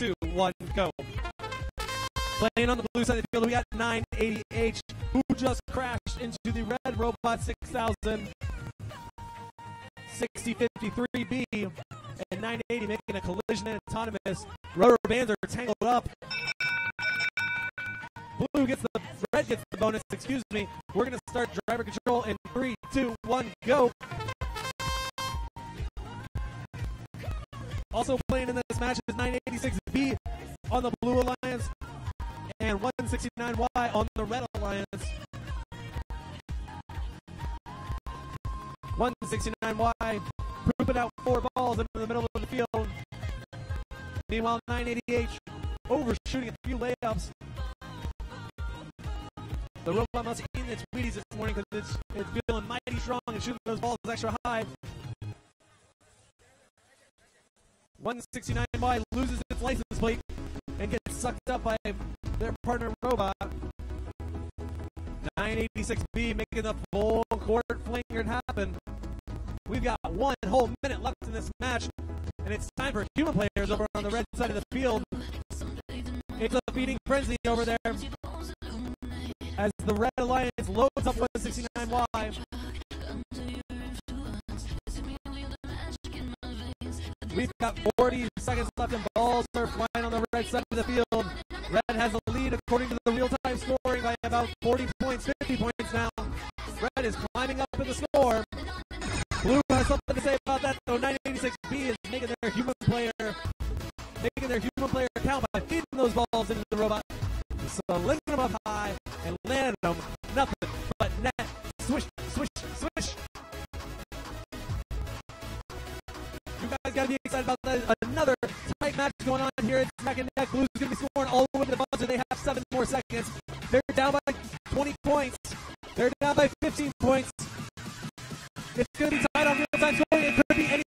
two, one, go. Playing on the blue side of the field, we got 980H, who just crashed into the red robot 6000. 6053B and 980 making a collision and autonomous. Rubber bands are tangled up. Blue gets the red gets the bonus. Excuse me. We're gonna start driver control in three, two, one, go. Also playing in this match is 986B on the Blue Alliance and 169Y on the Red Alliance. 169Y pooping out four balls into the middle of the field. Meanwhile, 980H overshooting a few layups. The robot must eat its Wheaties this morning because it's, it's feeling mighty strong and shooting those balls extra high. 169Y loses its license plate and gets sucked up by their partner robot. 986B making the full court flinger happen. We've got one whole minute left in this match, and it's time for human players over on the red side of the field. It's a feeding frenzy over there as the Red Alliance loads up 169Y. We've got 40 seconds left and balls are flying on the red side of the field. Red has a lead according to the real-time scoring by about 40 points, 50 points now. Red is climbing up in the score. Blue has something to say about that, though 986B is making their human player making their human player count by feeding those balls into the robot. So lifting them up high Gotta be excited about that. Another tight match going on here. It's neck and neck. Blue's gonna be scoring all the way to the buzzer. They have seven more seconds. They're down by 20 points. They're down by 15 points. It's gonna be tight on real time scoring. It could be any